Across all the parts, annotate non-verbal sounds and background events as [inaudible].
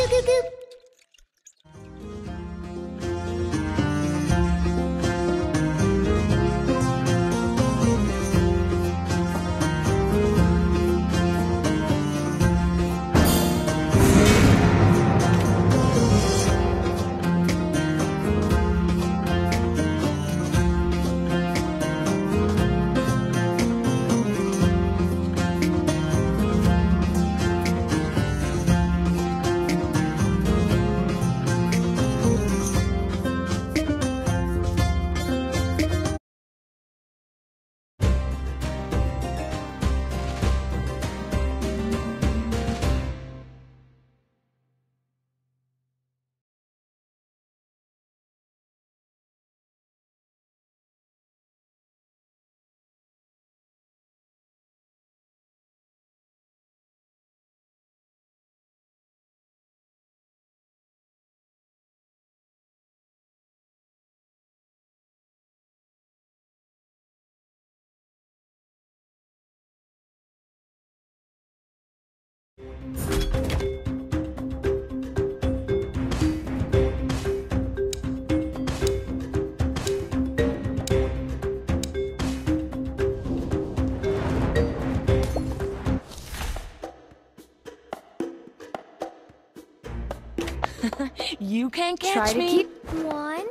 Goo goo goo. [laughs] You can't catch Try to me. keep One,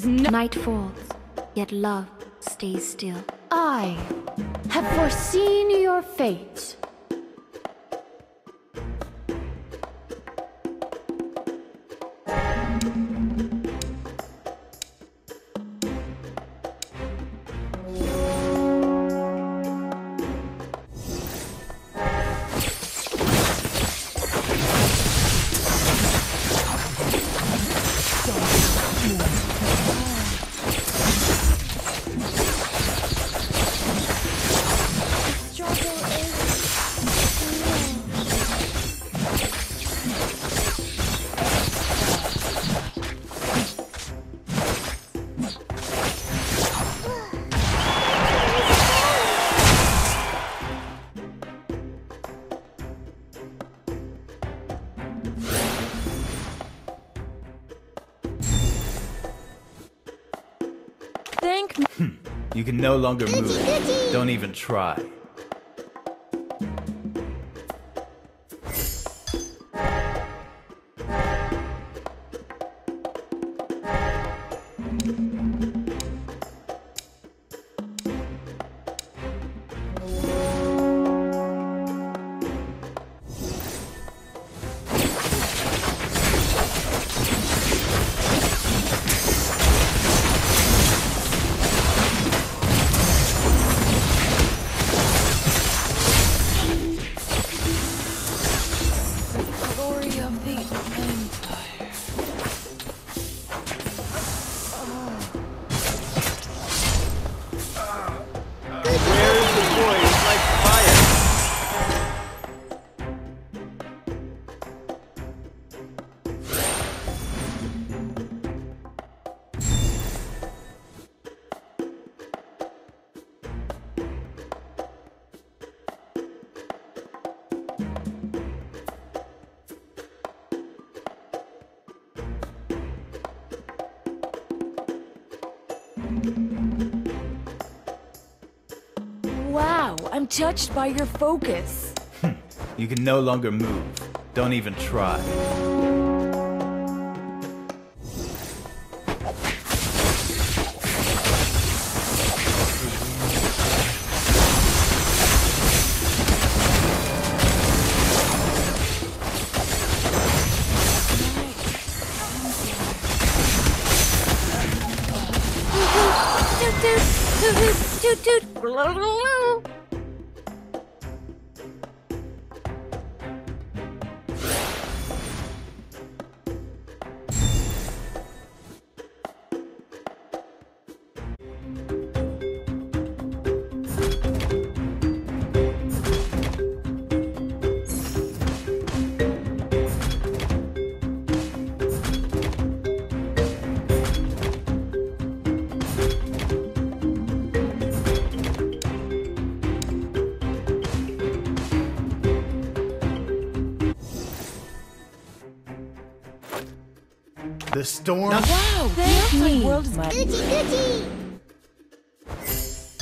is no Night falls, yet love stays still. I have foreseen your fate. No longer move. Don't even try. Touched by your focus. Hmm. You can no longer move. Don't even try. The storm. Wow, the outside world is Gucci,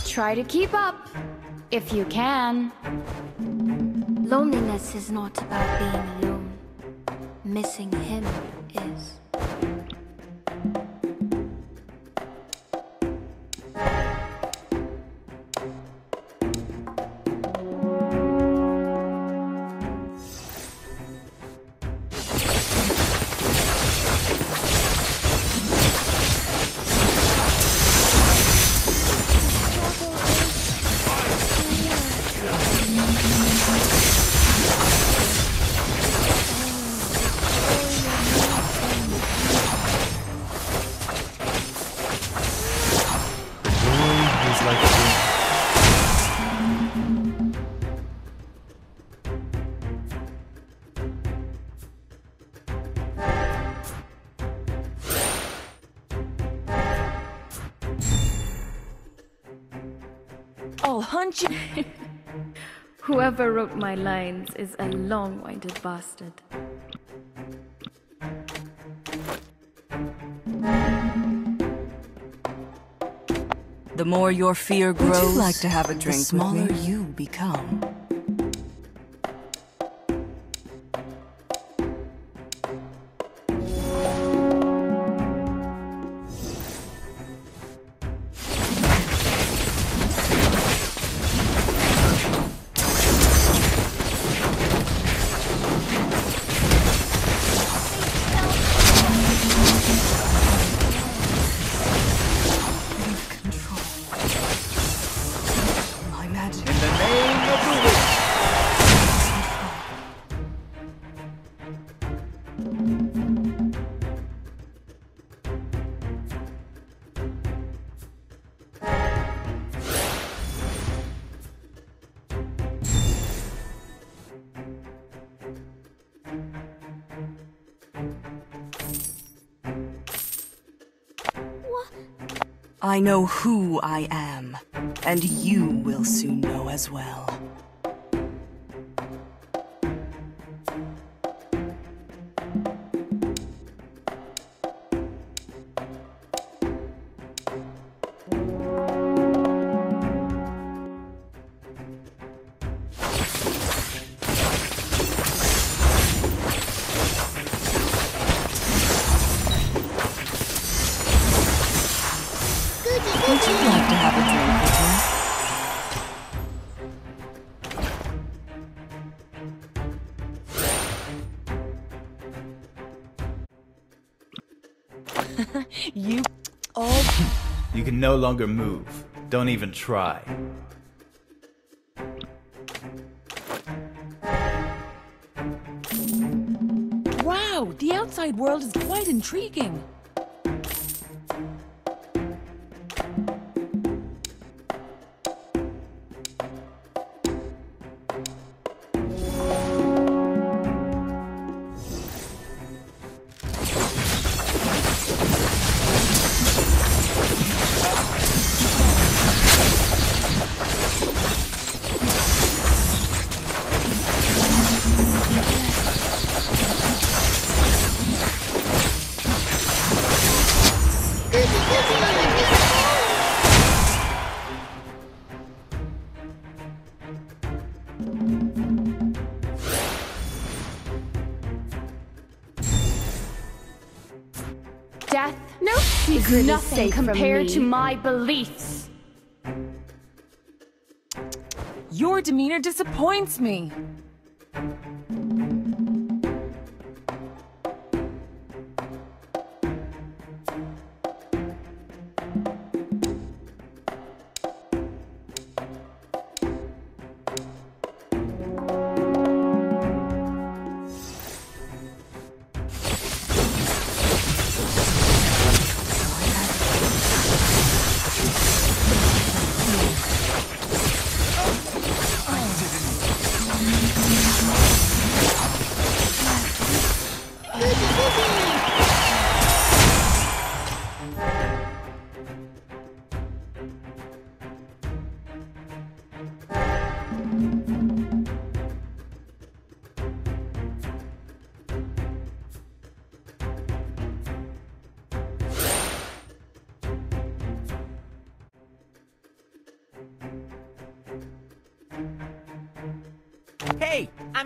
Try to keep up, if you can. Loneliness is not about being alone. Missing him I'll [laughs] you. Whoever wrote my lines is a long-winded bastard. The more your fear grows, Would you like to have a the drink with smaller me? you become. I know who I am, and you will soon know as well. [laughs] You all You can no longer move. Don't even try. Wow, the outside world is quite intriguing. Death No secret is nothing safe from compared me. to my beliefs. Your demeanor disappoints me.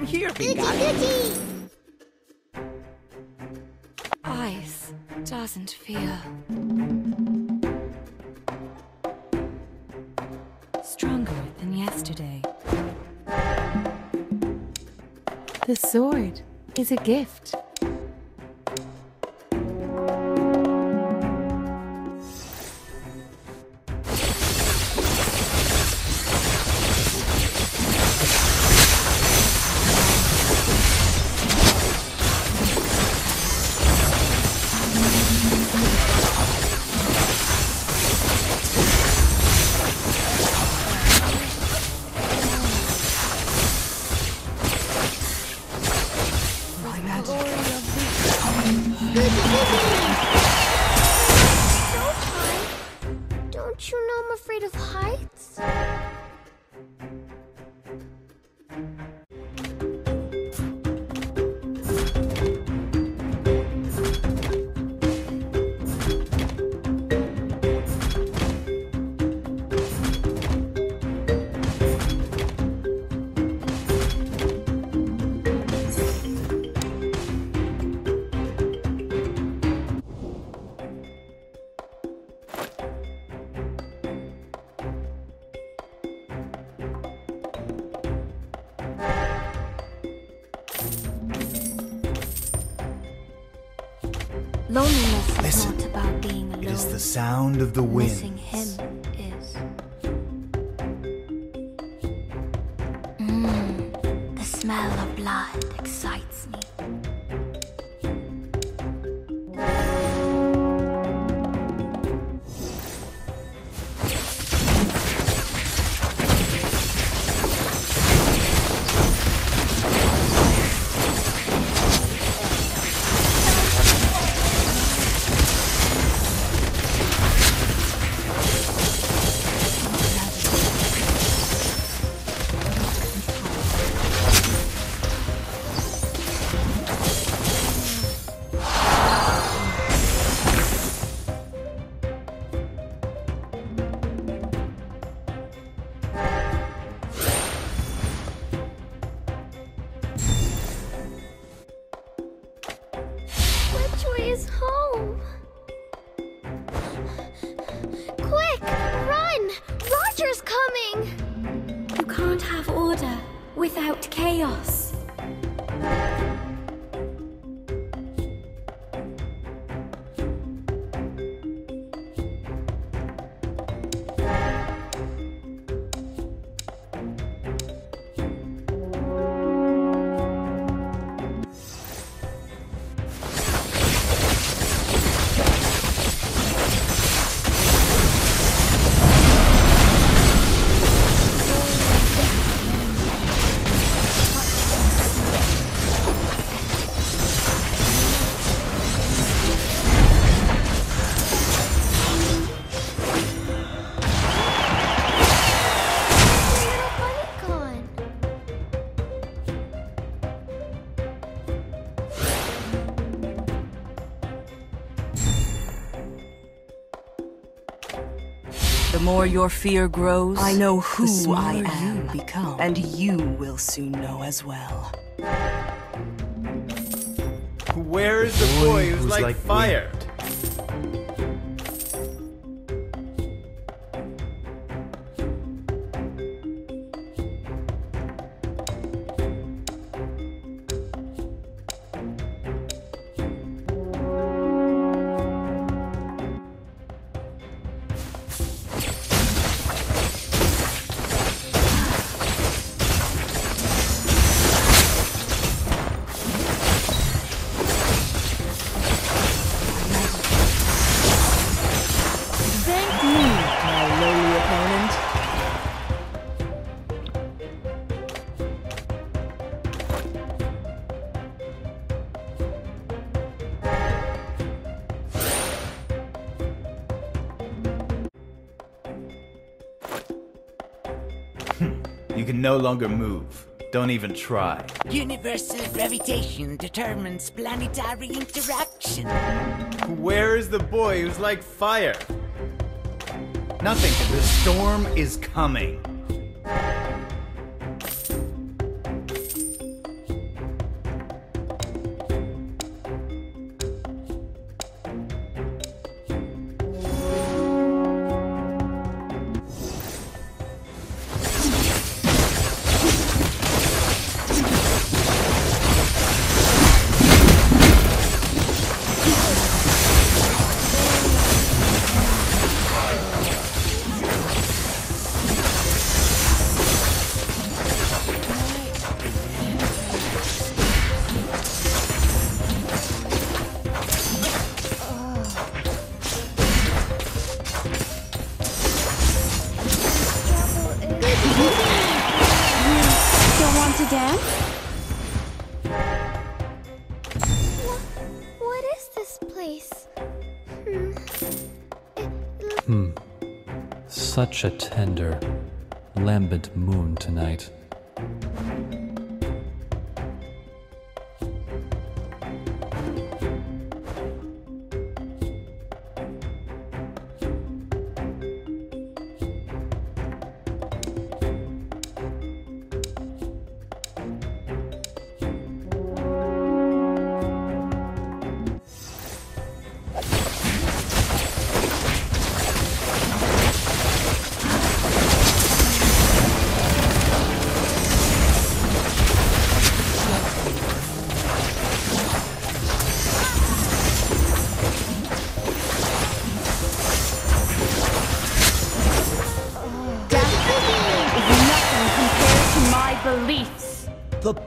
I'm here, big Goody, guy. Ice doesn't feel Stronger than yesterday. The sword is a gift. Sound of the Missing wind. him is. More your fear grows, I know who smaller I you become, and you will soon know as well. Where is the boy boy who's who's like, like fire? Thank You can no longer move. Don't even try. Universal gravitation determines planetary interaction. Where is the boy who's like fire? Nothing. The storm is coming. such a tender, lambent moon tonight.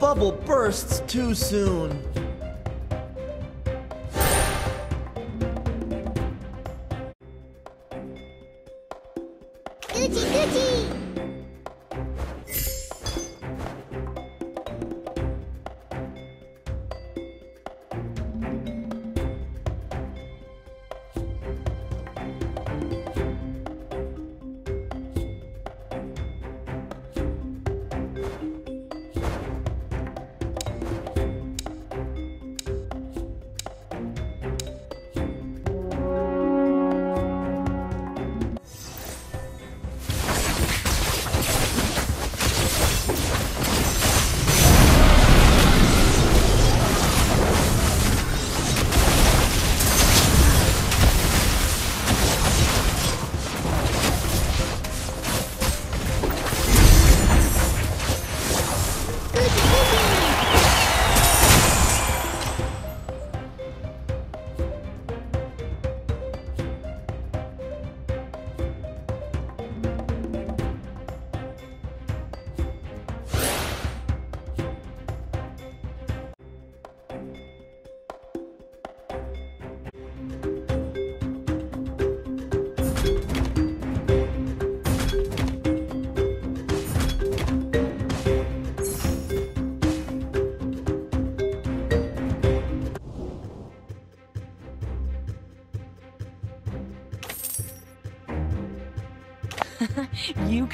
bubble bursts too soon.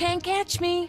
can't catch me.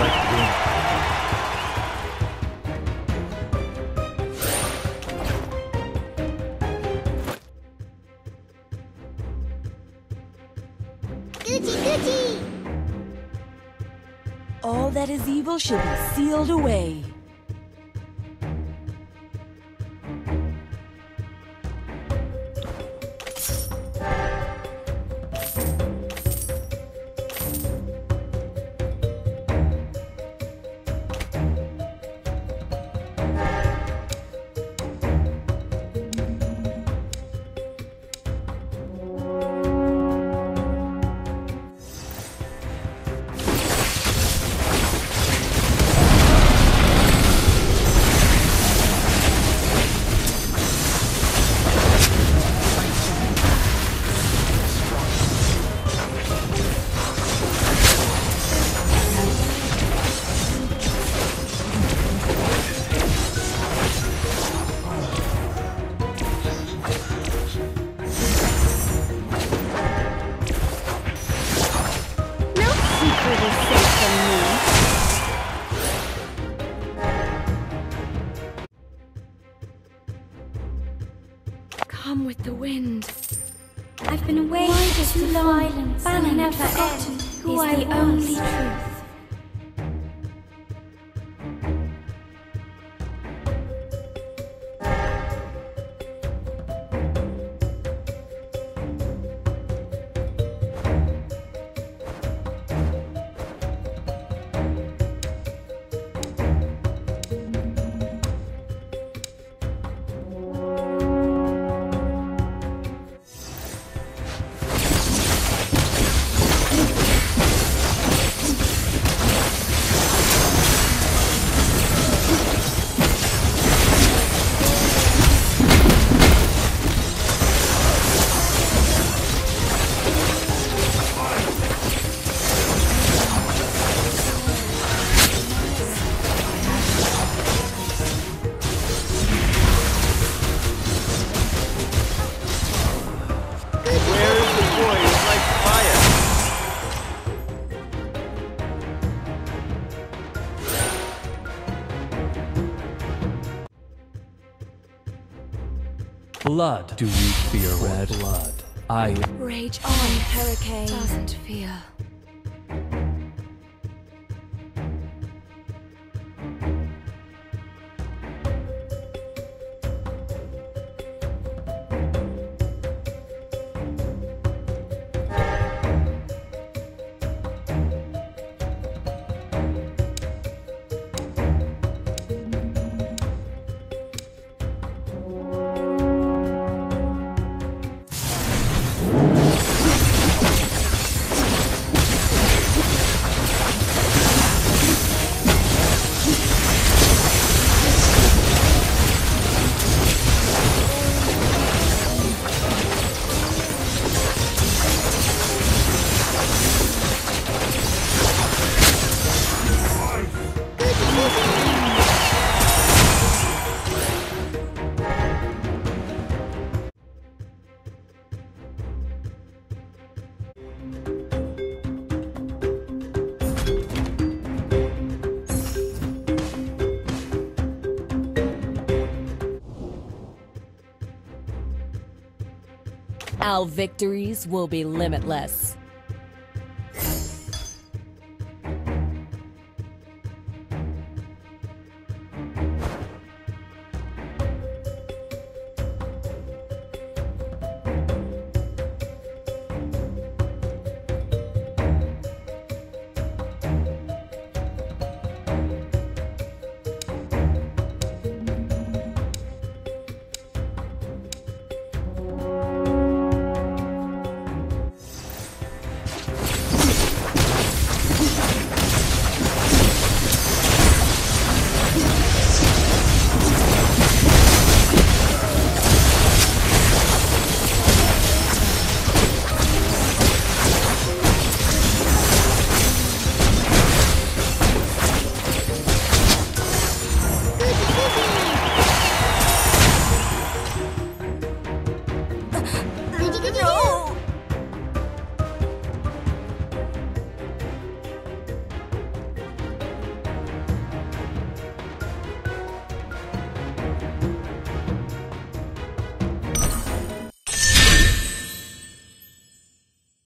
strike win. All that is evil should be sealed away. blood do you fear, red blood? I rage on, hurricane doesn't fear. Our victories will be limitless.